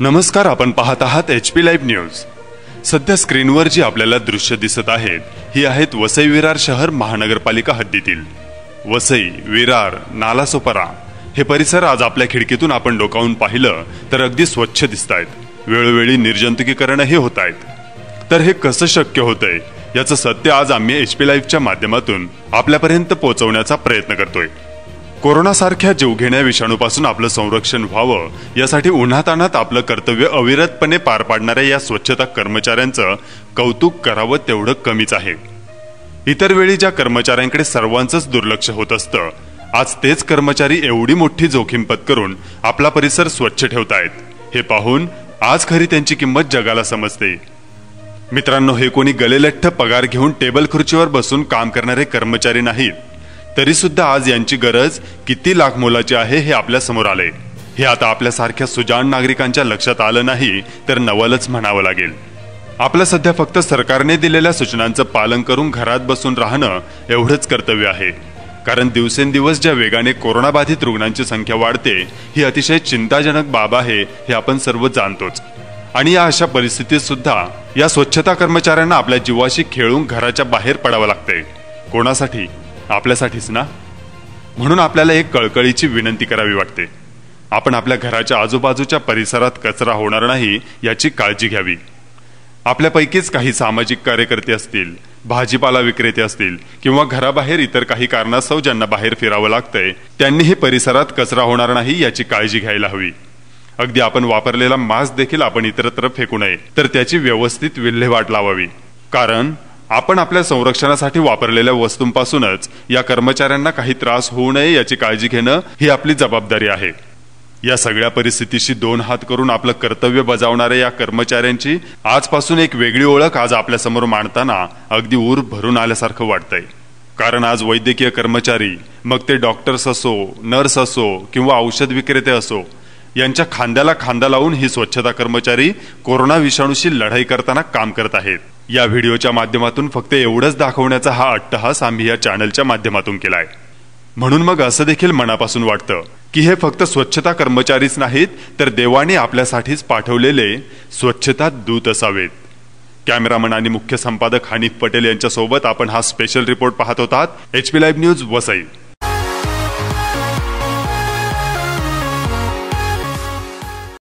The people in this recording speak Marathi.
नमस्कार आपण पाहत आहात एच पी लाईव्ह न्यूज. सध्या स्क्रीनवर जी आपल्याला दृश्य दिसत आहेत ही आहेत वसई विरार शहर महानगरपालिका हद्दीतील. वसई विरार नालासोपरा हे परिसर आज आपल्या खिडकीतून आपण डोकावून पाहिलं तर अगदी स्वच्छ दिसत आहेत वेळोवेळी निर्जंतुकीकरणही होत आहेत तर हे कसं शक्य होतंय याचं सत्य आज आम्ही एच पी लाईव्हच्या माध्यमातून आपल्यापर्यंत पोहोचवण्याचा प्रयत्न करतोय. कोरोनासारख्या जीवघेण्या विषाणूपासून आपलं संरक्षण व्हावं यासाठी उन्हातान्हात आपलं कर्तव्य अविरतपणे पार पाडणाऱ्या या स्वच्छता कर्मचाऱ्यांचं कौतुक करावं तेवढं कमीच आहे. इतर वेळी ज्या कर्मचाऱ्यांकडे सर्वांचंच दुर्लक्ष होत असतं आज तेच कर्मचारी एवढी मोठी जोखीम पत्करून आपला परिसर स्वच्छ ठेवतायत. हे पाहून आज खरी त्यांची किंमत जगाला समजते. मित्रांनो हे कोणी गलेलठ्ठ पगार घेऊन टेबल खुर्चीवर बसून काम करणारे कर्मचारी नाहीत. तरी सुद्धा आज यांची गरज किती लाख मोलाची आहे हे आपल्यासमोर आले. हे आता आपल्यासारख्या सुजाण नागरिकांच्या लक्षात आलं नाही तर नवलच म्हणावं लागेल. आपलं सध्या फक्त सरकारने दिलेल्या सूचनांचं पालन करून घरात बसून राहणं एवढंच कर्तव्य आहे. कारण दिवसेंदिवस ज्या वेगाने कोरोनाबाधित रुग्णांची संख्या वाढते ही अतिशय चिंताजनक बाब आहे हे आपण सर्व जाणतोच. आणि या अशा परिस्थितीत सुद्धा या स्वच्छता कर्मचाऱ्यांना आपल्या जीवाशी खेळून घराच्या बाहेर पडावं लागतंय. कोणासाठी? आपल्यासाठीच ना? म्हणून आपल्याला एक कळकळीची विनंती करावी वाटते. आपण आपल्या घराच्या आजूबाजूच्या परिसरात कचरा होणार नाही याची काळजी घ्यावी. आपल्यापैकीच काही सामाजिक कार्यकर्ते असतील भाजीपाला विक्रेते असतील किंवा घराबाहेर इतर काही कारणास्तव ज्यांना बाहेर फिरावं लागतंय त्यांनीही परिसरात कचरा होणार नाही याची काळजी घ्यायला हवी. अगदी आपण वापरलेला मास्क देखील आपण इतरत्र फेकू नये तर त्याची व्यवस्थित विल्हेवाट लावावी. कारण आपण आपल्या संरक्षणासाठी वापरलेल्या वस्तूंपासूनच या कर्मचाऱ्यांना काही त्रास होऊ नये याची काळजी घेणं ही आपली जबाबदारी आहे. या सगळ्या परिस्थितीशी दोन हात करून आपलं कर्तव्य बजावणाऱ्या या कर्मचाऱ्यांची आजपासून एक वेगळी ओळख आज आपल्यासमोर मांडताना अगदी ऊर भरून आल्यासारखं वाटतंय. कारण आज वैद्यकीय कर्मचारी मग ते डॉक्टर्स असो नर्स असो किंवा औषध विक्रेते असो यांच्या खांद्याला खांदा लावून ही स्वच्छता कर्मचारी कोरोना विषाणूशी लढाई करताना काम करत आहेत. या व्हिडिओच्या माध्यमातून फक्त एवढंच दाखवण्याचा हा अट्टहास आम्ही या चॅनलच्या माध्यमातून केलाय. म्हणून मग असं देखील मनापासून वाटतं की हे फक्त स्वच्छता कर्मचारीच नाहीत तर देवाने आपल्यासाठीच पाठवलेले स्वच्छता दूत असावेत. कॅमेरामन आणि मुख्य संपादक हानिफ पटेल यांच्यासोबत आपण हा स्पेशल रिपोर्ट पाहत होतात. H P live news Vasai.